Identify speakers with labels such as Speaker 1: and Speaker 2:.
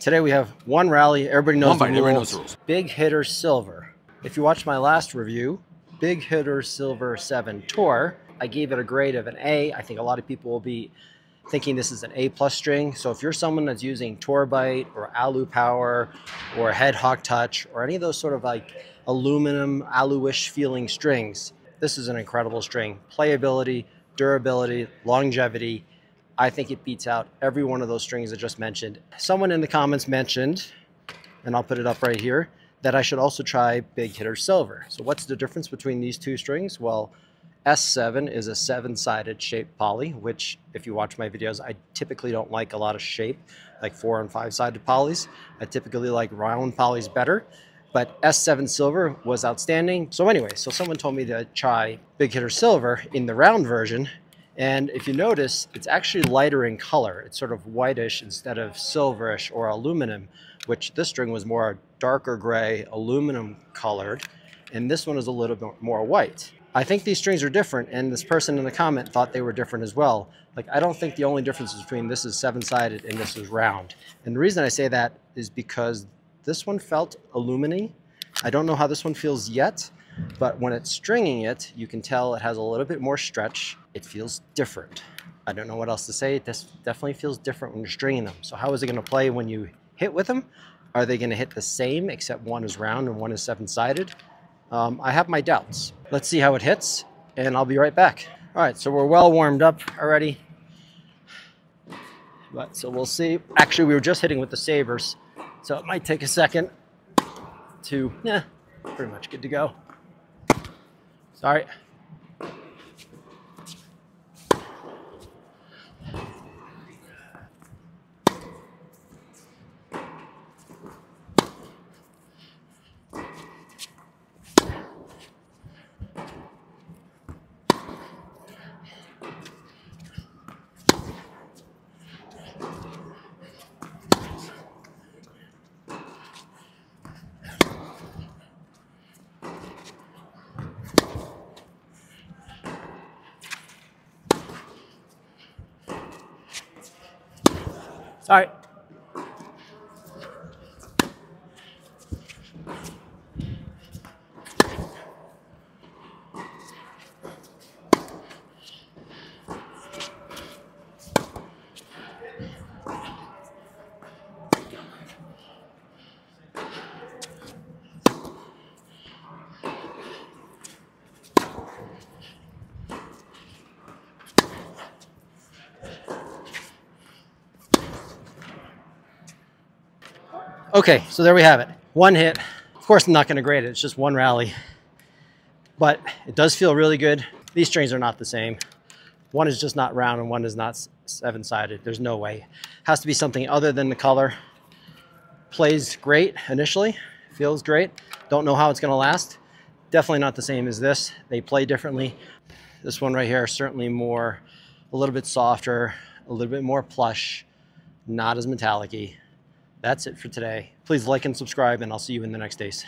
Speaker 1: Today we have one rally. Everybody knows,
Speaker 2: One
Speaker 1: the,
Speaker 2: bite,
Speaker 1: rules.
Speaker 2: everybody knows the rules.
Speaker 1: Big Hitter Silver. If you watched my last review, Big Hitter Silver 7 Tour, I gave it a grade of an A. I think a lot of people will be thinking this is an A plus string. So if you're someone that's using Tour Bite or Alu Power or Head Hawk Touch or any of those sort of like aluminum, alu-ish feeling strings, this is an incredible string. Playability, durability, longevity. I think it beats out every one of those strings I just mentioned. Someone in the comments mentioned, and I'll put it up right here, that I should also try Big Hitter Silver. So what's the difference between these two strings? Well, S7 is a seven-sided shaped poly, which if you watch my videos, I typically don't like a lot of shape, like four and five-sided polys. I typically like round polys better, but S7 Silver was outstanding. So anyway, so someone told me to try Big Hitter Silver in the round version, and if you notice, it's actually lighter in color. It's sort of whitish instead of silverish or aluminum, which this string was more darker gray, aluminum colored, and this one is a little bit more white. I think these strings are different, and this person in the comment thought they were different as well. Like, I don't think the only difference between this is seven-sided and this is round. And the reason I say that is because this one felt aluminy. I don't know how this one feels yet, but when it's stringing it, you can tell it has a little bit more stretch. It feels different. I don't know what else to say. This definitely feels different when you're stringing them. So how is it gonna play when you hit with them? Are they gonna hit the same except one is round and one is seven-sided? Um, I have my doubts. Let's see how it hits and I'll be right back. All right, so we're well warmed up already. But so we'll see. Actually, we were just hitting with the sabers, so it might take a second to, yeah, pretty much good to go. Sorry. Sorry. Okay, so there we have it. One hit. Of course, I'm not going to grade it. It's just one rally. But it does feel really good. These strings are not the same. One is just not round and one is not seven-sided. There's no way. Has to be something other than the color. Plays great initially. Feels great. Don't know how it's going to last. Definitely not the same as this. They play differently. This one right here is certainly more, a little bit softer, a little bit more plush, not as metallic-y. That's it for today. Please like and subscribe, and I'll see you in the next days.